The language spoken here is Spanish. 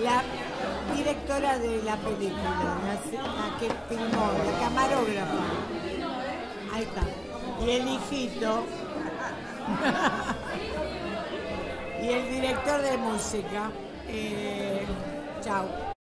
la directora de la película, la, que filmó, la camarógrafa. Ahí está. Y el hijito. y el director de música. Eh, chao.